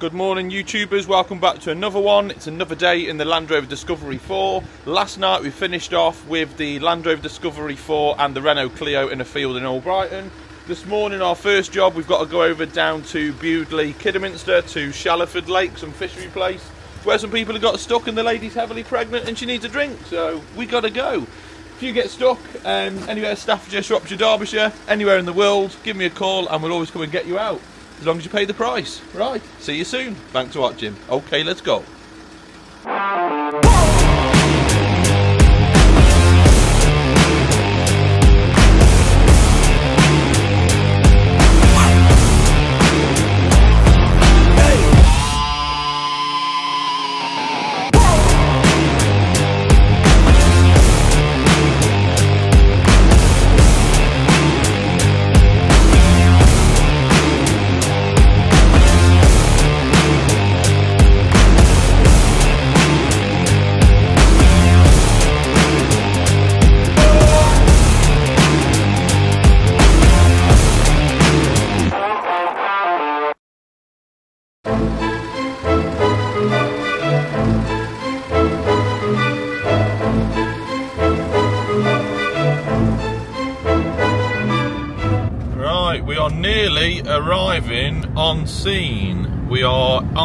Good morning YouTubers, welcome back to another one. It's another day in the Land Rover Discovery 4. Last night we finished off with the Land Rover Discovery 4 and the Renault Clio in a field in Albrighton. This morning our first job we've got to go over down to Bewdley, Kidderminster to Shallowford Lake, some fishery place where some people have got stuck and the lady's heavily pregnant and she needs a drink so we got to go. If you get stuck um, anywhere Staffordshire, Shropshire, Derbyshire, anywhere in the world, give me a call and we'll always come and get you out. As long as you pay the price. Right, see you soon. Thanks for watching. Okay, let's go.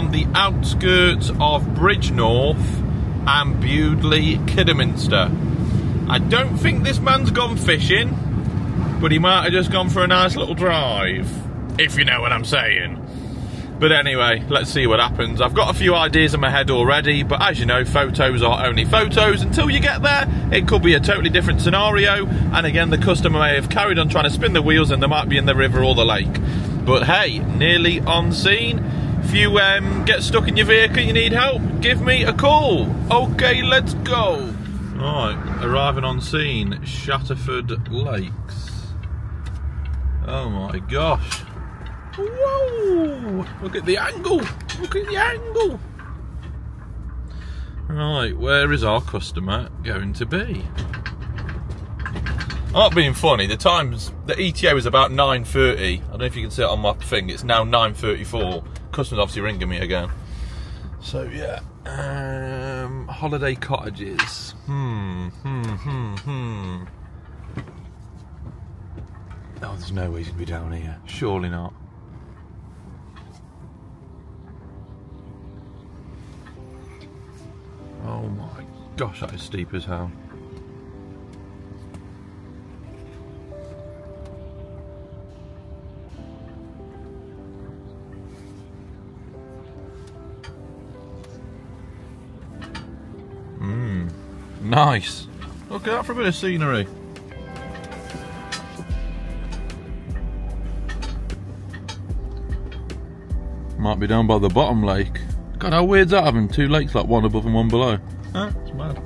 On the outskirts of Bridgnorth and Bewdley, Kidderminster. I don't think this man's gone fishing, but he might have just gone for a nice little drive, if you know what I'm saying. But anyway, let's see what happens. I've got a few ideas in my head already, but as you know, photos are only photos. Until you get there, it could be a totally different scenario. And again, the customer may have carried on trying to spin the wheels and they might be in the river or the lake. But hey, nearly on scene. If you um, get stuck in your vehicle, you need help, give me a call. Okay, let's go. Right, arriving on scene, Shatterford Lakes. Oh my gosh. Whoa! Look at the angle! Look at the angle! Right, where is our customer going to be? Not being funny, the times the ETA was about 9.30. I don't know if you can see it on my thing, it's now 9.34. Customer's obviously ringing me again. So yeah. Um holiday cottages. Hmm, hmm, hmm, hmm. Oh, there's no way gonna be down here. Surely not. Oh my gosh, that is steep as hell. Nice. Look at that for a bit of scenery. Might be down by the bottom lake. God, how weird's that having two lakes like one above and one below? Huh? It's mad.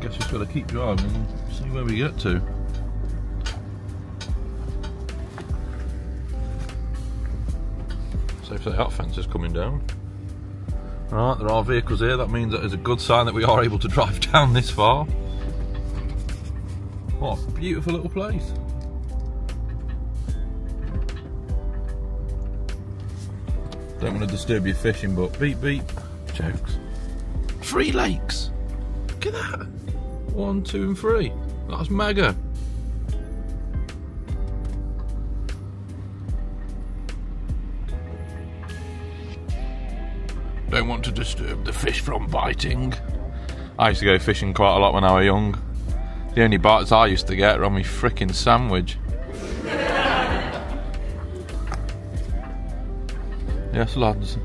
Guess we've got to keep driving and see where we get to. Safe to say that fence is coming down. Right, there are vehicles here. That means that is a good sign that we are able to drive down this far. What a beautiful little place. Don't want to disturb your fishing, but beep beep. Jokes. Three lakes. Look at that. One, two, and three. That's mega. Disturb the fish from biting. I used to go fishing quite a lot when I was young. The only bites I used to get were on my fricking sandwich. Yes, lads.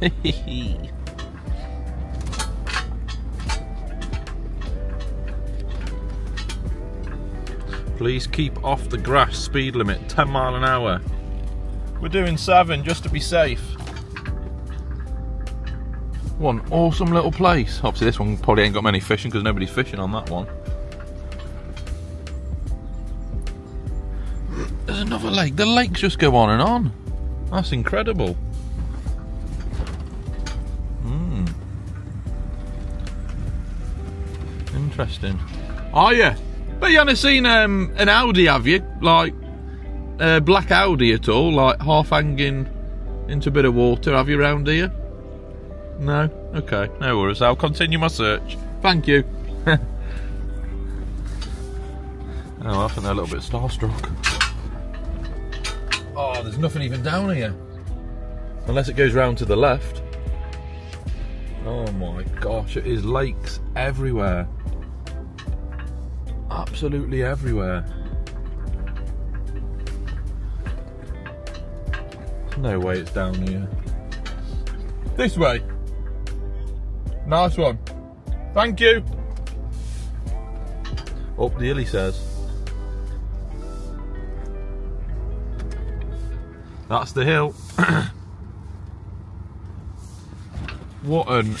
Please keep off the grass. Speed limit 10 mile an hour. We're doing seven just to be safe. One awesome little place. Obviously, this one probably ain't got many fishing because nobody's fishing on that one. There's another lake. The lakes just go on and on. That's incredible. Hmm. Interesting. Oh yeah. But you haven't seen um, an Audi, have you? Like uh, black Audi at all? Like half hanging into a bit of water, have you round here? No? Okay, no worries. I'll continue my search. Thank you. oh, I think they're a little bit starstruck. Oh, there's nothing even down here. Unless it goes round to the left. Oh my gosh, it is lakes everywhere. Absolutely everywhere. no way it's down here. This way. Nice one. Thank you. Up the hill, he says. That's the hill. what an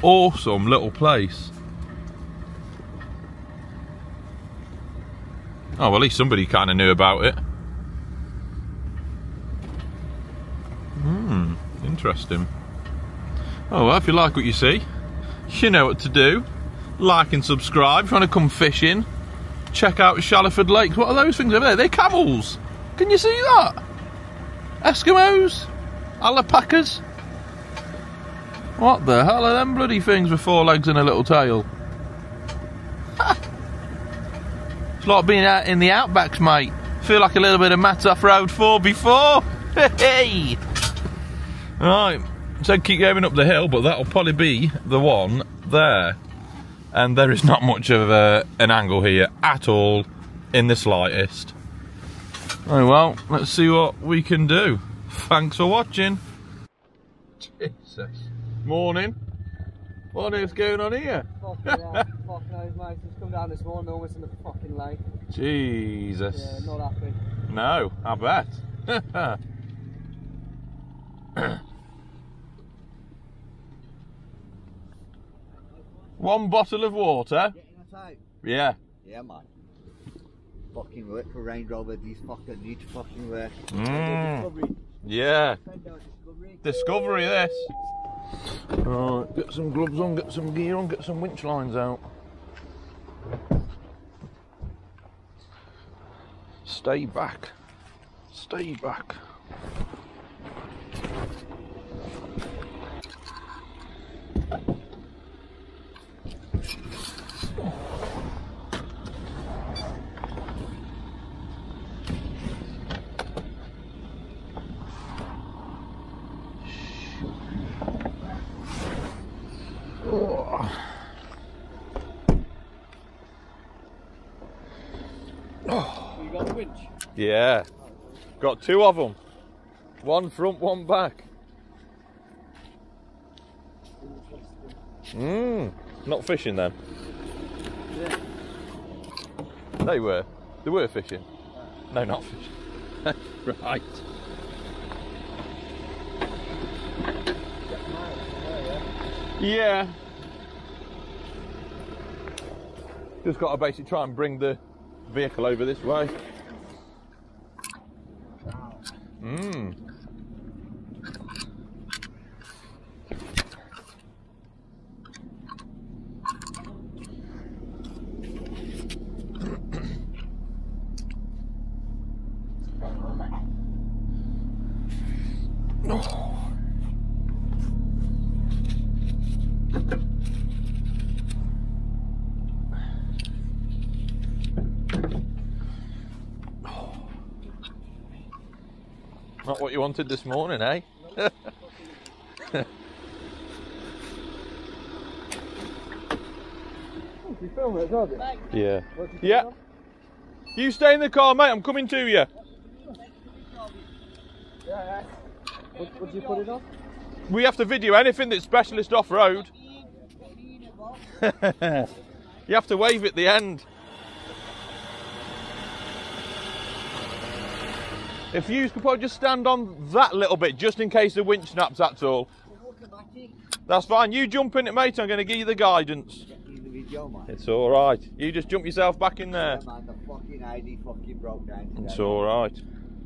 awesome little place. Oh, well, at least somebody kind of knew about it. Hmm, interesting. Oh, well, if you like what you see, you know what to do. Like and subscribe. If you want to come fishing, check out Shallowford Lakes. What are those things over there? They're camels. Can you see that? Eskimos? Alpacas? What the hell are them bloody things with four legs and a little tail? it's like being out in the outbacks, mate. Feel like a little bit of Matt's off-road 4 before. Hey! Right, so keep going up the hill, but that'll probably be the one there. And there is not much of a, an angle here at all in the slightest. Oh well, let's see what we can do. Thanks for watching. Jesus. Morning. What is going on here? Fucking hell, fucking hell, mate. Just come down this morning, almost in the fucking lake. Jesus. Yeah, not happy. No, I bet. One bottle of water. Getting us out. Yeah. Yeah, man. Fucking work for Range Rover. These fucking need to fucking work. Mm. Discovery. Yeah. Discovery. Discovery this. Right, get some gloves on, get some gear on, get some winch lines out. Stay back. Stay back. You got the winch? Yeah. Got two of them. One front, one back. Mmm. Not fishing then. Yeah. They were. They were fishing. No, not fishing. right. Yeah. Just got to basically try and bring the vehicle over this way. Mmm. Not what you wanted this morning, eh? You film it? Yeah. You Yeah. You stay in the car, mate. I'm coming to you. Yeah, yeah. What, what did you put it on? We have to video anything that's specialist off road. you have to wave at the end. If you could probably just stand on that little bit, just in case the winch snaps, that's all. That's fine. You jump in it, mate. I'm going to give you the guidance. In the video, man. It's all right. You just jump yourself back in there. Yeah, man. The fucking ID fucking broke down today. It's all right.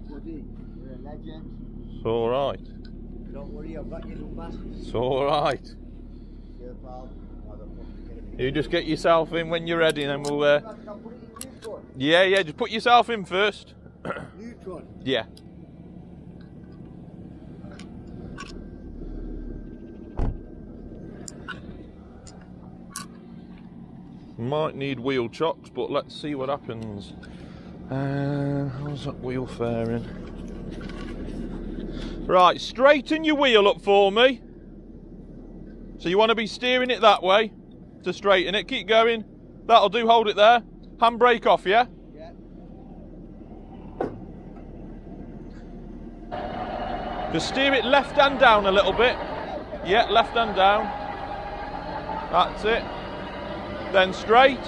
Buddy, you're a legend. It's all right. Don't worry, I've got your number. It's all right. Yeah, pal. Motherfucker, get a bit- You just get yourself in when you're ready, and then we'll. Uh, Can I put it in neutron? yeah, yeah. Just put yourself in first. Yeah. Might need wheel chocks, but let's see what happens. Uh, how's that wheel faring? Right, straighten your wheel up for me. So you want to be steering it that way to straighten it. Keep going. That'll do. Hold it there. Handbrake off, yeah? Just steer it left and down a little bit. Yeah, left and down. That's it. Then straight.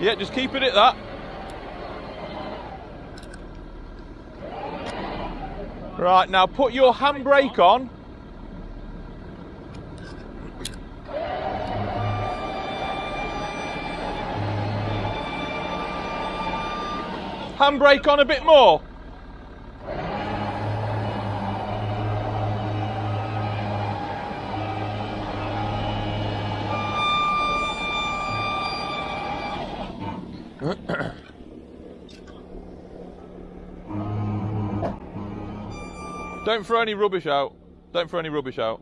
Yeah, just keep it at that. Right, now put your handbrake on. Handbrake on a bit more. Don't throw any rubbish out. Don't throw any rubbish out.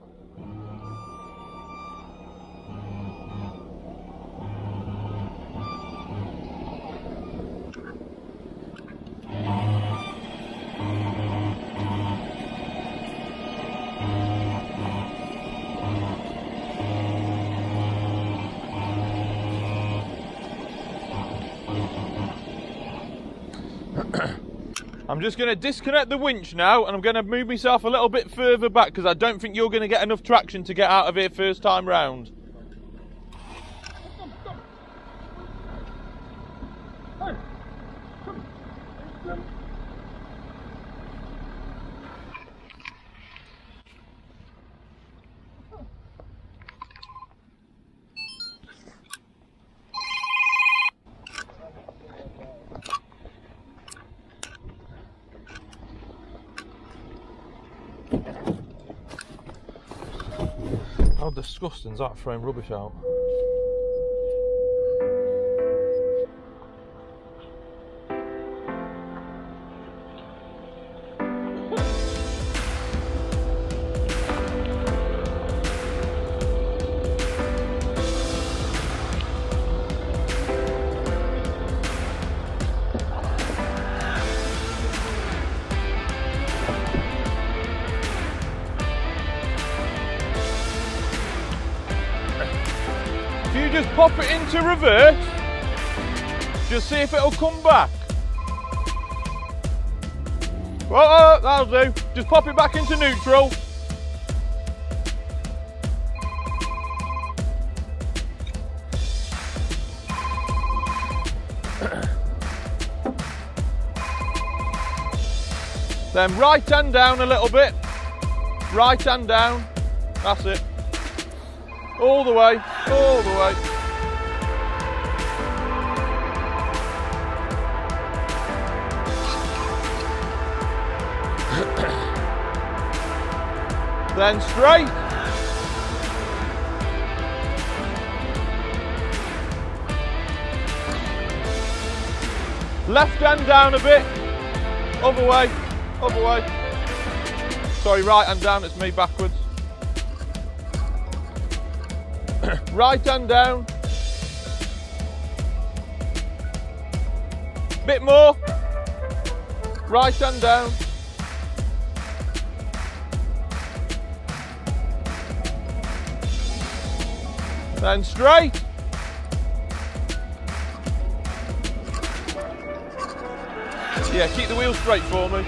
I'm just going to disconnect the winch now and I'm going to move myself a little bit further back because I don't think you're going to get enough traction to get out of here first time round. Disgusting is that throwing rubbish out? If it'll come back. Well, oh, that'll do. Just pop it back into neutral. then right hand down a little bit. Right hand down. That's it. All the way, all the way. Then straight. Left hand down a bit. Other way, other way. Sorry, right hand down, it's me backwards. right hand down. Bit more. Right hand down. Stand straight. Yeah, keep the wheels straight for me.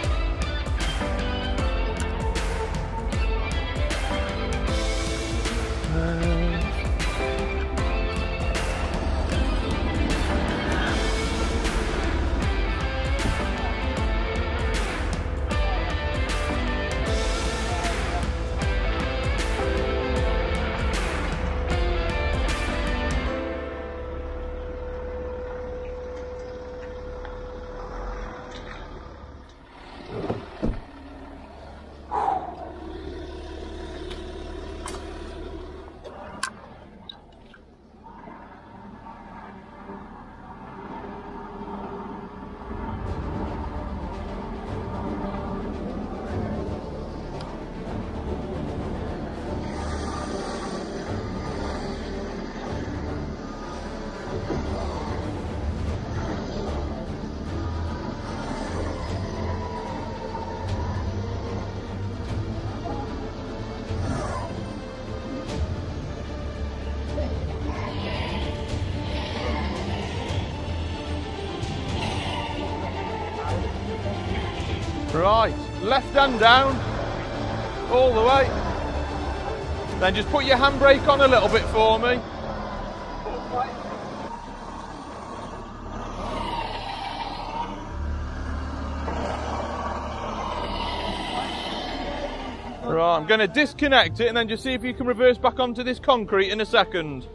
Uh, Right, left hand down, all the way. Then just put your handbrake on a little bit for me. Right, I'm going to disconnect it and then just see if you can reverse back onto this concrete in a second.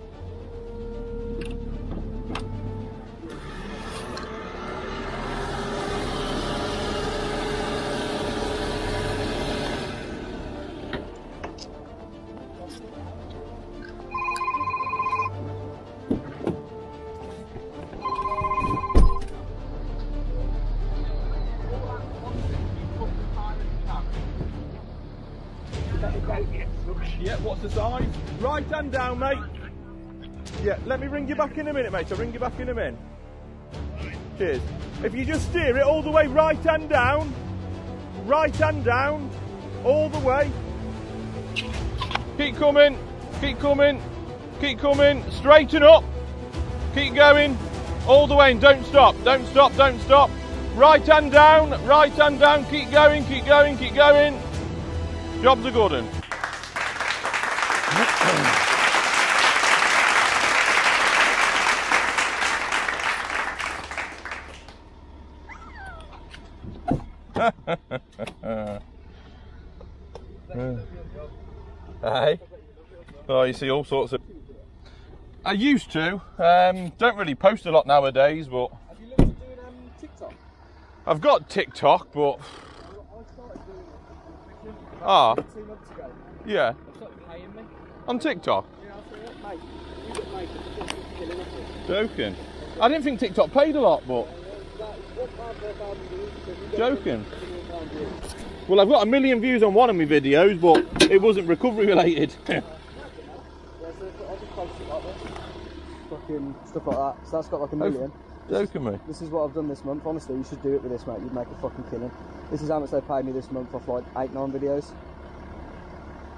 Yeah, what's the size? Right hand down, mate. Yeah, let me ring you back in a minute, mate. I'll ring you back in a minute. Cheers. If you just steer it all the way right hand down, right hand down, all the way. Keep coming, keep coming, keep coming, straighten up, keep going, all the way and don't stop, don't stop, don't stop. Right hand down, right hand down, keep going, keep going, keep going. Job's a good one. Hey. Oh, you see all sorts of. I used to. Um, don't really post a lot nowadays, but Have you looked at doing um, TikTok? I've got TikTok. But I started doing it ah, two months ago. yeah, They started paying me. On TikTok. Yeah, I said, mate, you got mate, you're just killing it. Joking. I didn't think TikTok paid a lot, but That is one pound per thousand views. so if you get Joking. a million pound views, well, I've got a million views on one of my videos, but it wasn't recovery related. yeah, so I'll just post it like this. Fucking stuff like that. So that's got like a million. Oh, joking me. This is what I've done this month. Honestly, you should do it with this, mate. You'd make a fucking killing. This is how much they paid me this month off like eight, nine videos.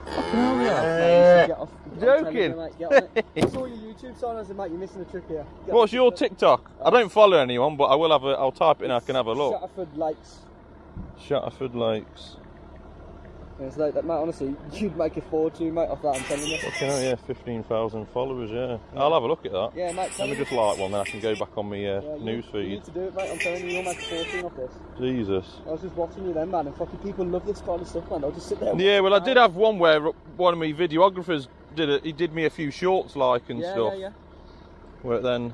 Uh, mate, you should get I'm Joking. you, mate, get on it. I saw your YouTube sign. I said, mate, you're missing a trick here. Get What's on your TikTok? I don't follow anyone, but I will have a. I'll type it and I can have a look. Shatterford Lakes. Shatterford Lakes. And it's like that, mate. Honestly, you'd make a fortune, mate, off that. I'm telling you. Fucking hell, yeah, 15,000 followers, yeah. I'll have a look at that. Yeah, mate. Let me just like one, then I can go back on my uh, Yeah, you- news You feed. need to do it, mate. I'm telling you, you'll make a fortune off this. Jesus. I was just watching you then, man, and fucking people love this kind of stuff, man. I'll just sit there. Yeah, well, I did have one where one of my videographers did it. He did me a few shorts, like and yeah, stuff, Yeah, yeah, where it then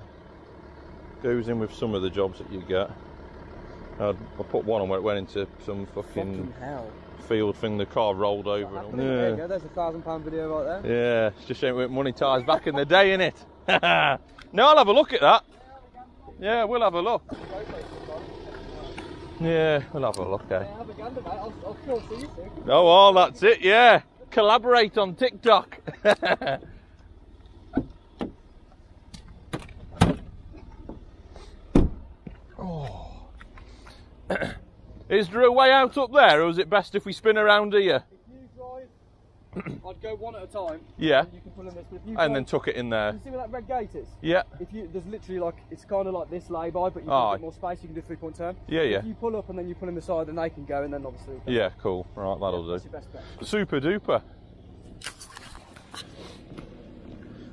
goes in with some of the jobs that you get. I'd, I put one on where it went into some fucking, Fucking hell. Field thing. The car rolled over. And all. There you Yeah. go. There's a thousand pound video right there. Yeah, it's just showing what money ties back in the day, innit? no, I'll have a look at that. Yeah, we'll have a look. Yeah, we'll have a look, eh? Yeah, have a gander, mate. I'll, I'll still see you soon. Oh, well, that's it, yeah. Collaborate on TikTok. oh. Is there a way out up there, or is it best if we spin around here? If you drive, I'd go one at a time. Yeah. And you can pull in this. But if you And go- then tuck it in there. You see where that red gate is? Yeah, If you, there's literally like, it's kind of like this lay-by, but you've got Aye. a ah. bit more space, you can do three point turn. yeah, yeah. If you pull up and then you pull in the side, then they can go, and then obviously. Yeah, cool. Right, that'll That's do. your best bet. Super duper.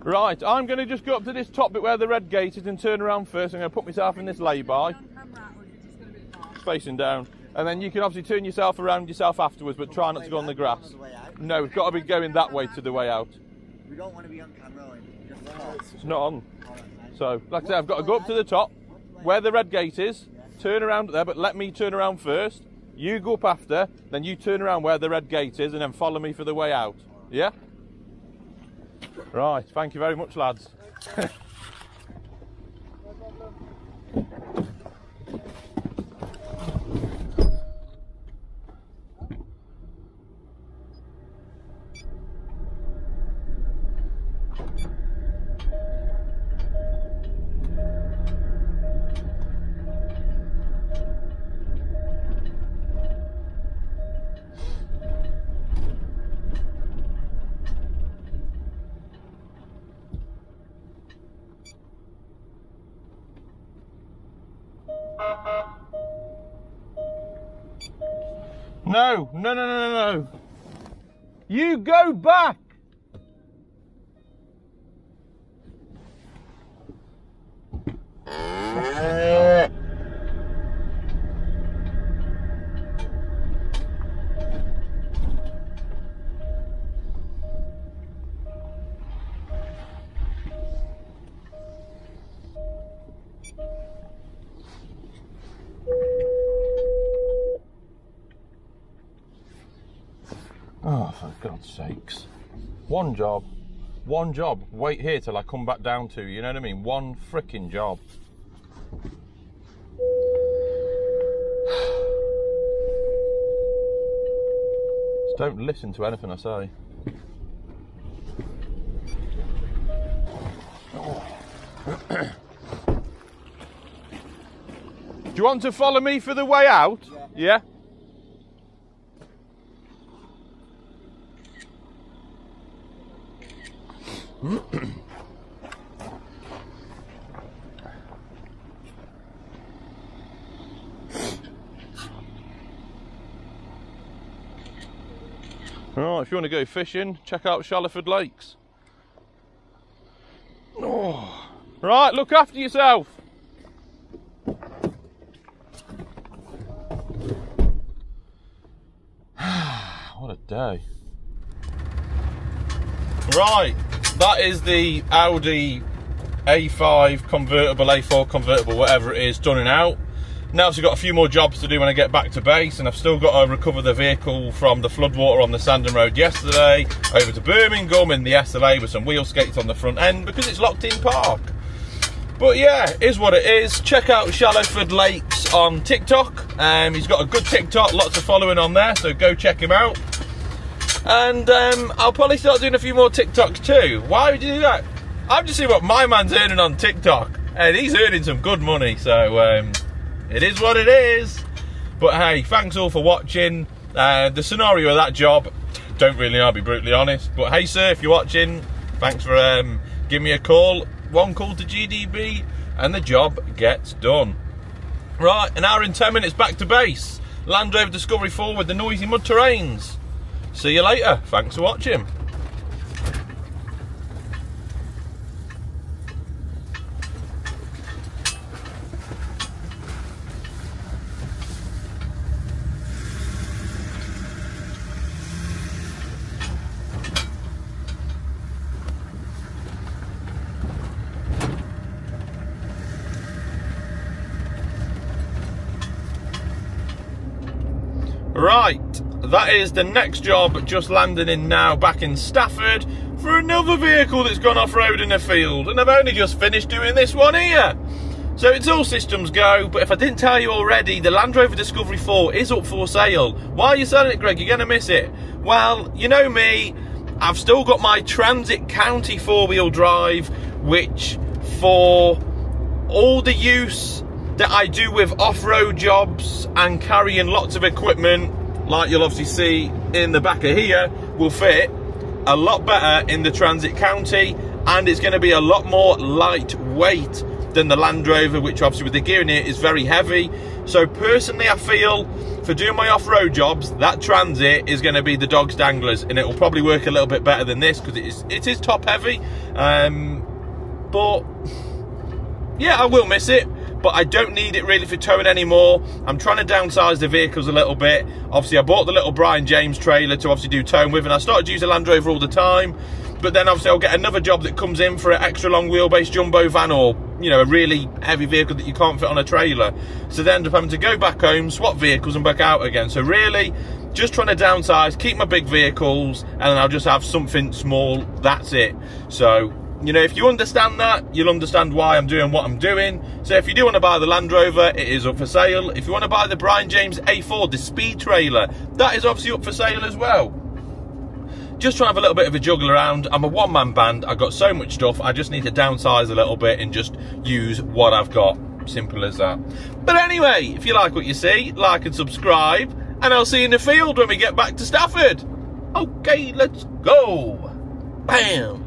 Right, I'm going to just go up to this top bit where the red gate is and turn around first. I'm going to put myself in this lay-by, facing down. And then you can obviously turn yourself around yourself afterwards, but try not to go on the grass. the way out. No, we've got to be going that way to the way out. We don't want to be on camera. It's not on. So, like I said, I've got to go up to the top, where the red gate is, turn around there, but let me turn around first. You go up after, then you turn around where the red gate is, and then follow me for the way out. Yeah? Right, thank you very much, lads. No, no, no, no, no, no. You go back. One job. One job. Wait here till I come back down to, you You know what I mean? One freaking job. Just don't listen to anything I say. Do you want to follow me for the way out? yeah? Right, if you want to go fishing, check out Shallowford Lakes. Oh. Right, look after yourself. what a day. Right, that is the Audi A5 convertible, A4 convertible, whatever it is, done and out. Now I've got a few more jobs to do when I get back to base, and I've still got to recover the vehicle from the floodwater on the Sandon Road yesterday over to Birmingham in the SLA with some wheel skates on the front end because it's locked in park. But yeah, is what it is. Check out Shallowford Lakes on TikTok. Um, he's got a good TikTok, lots of following on there, so go check him out. And um, I'll probably start doing a few more TikToks too. Why would you do that? I'm just seeing what my man's earning on TikTok, and he's earning some good money. So um, it is what it is. But hey, thanks all for watching. Uh, the scenario of that job, don't really know, I'll be brutally honest. But hey, sir, if you're watching, thanks for um, giving me a call. One call to GDB, and the job gets done. Right, an hour and 10 minutes back to base. Land Rover Discovery 4 with the noisy mud terrains. See you later. Thanks for watching. Right, that is the next job just landing in now back in Stafford for another vehicle that's gone off-road in a field and I've only just finished doing this one here. So it's all systems go, but if I didn't tell you already, the Land Rover Discovery 4 is up for sale. Why are you selling it, Greg? You're going to miss it. Well, you know me, I've still got my Transit County four-wheel drive, which for all the use that I do with off-road jobs and carrying lots of equipment, like you'll obviously see in the back of here, will fit a lot better in the Transit County and it's going to be a lot more lightweight than the Land Rover, which obviously with the gear in it is very heavy. So personally, I feel for doing my off-road jobs, that Transit is going to be the dog's danglers, and it will probably work a little bit better than this because it is it is top heavy. Um, but yeah, I will miss it. But I don't need it really for towing anymore. I'm trying to downsize the vehicles a little bit. Obviously, I bought the little Brian James trailer to obviously do towing with, and I started using Land Rover all the time. But then obviously I'll get another job that comes in for an extra long wheelbase jumbo van or, you know, a really heavy vehicle that you can't fit on a trailer. So then end up having to go back home, swap vehicles and back out again. So really, just trying to downsize, keep my big vehicles, and then I'll just have something small, that's it. So, you know, if you understand that, you'll understand why I'm doing what I'm doing. So if you do want to buy the Land Rover, it is up for sale. If you want to buy the Brian James A4, the speed trailer, that is obviously up for sale as well just trying to have a little bit of a juggle around. I'm a one-man band. I've got so much stuff. I just need to downsize a little bit and just use what I've got. Simple as that. But anyway, if you like what you see, like and subscribe. And I'll see you in the field when we get back to Stafford. Okay, let's go. Bam.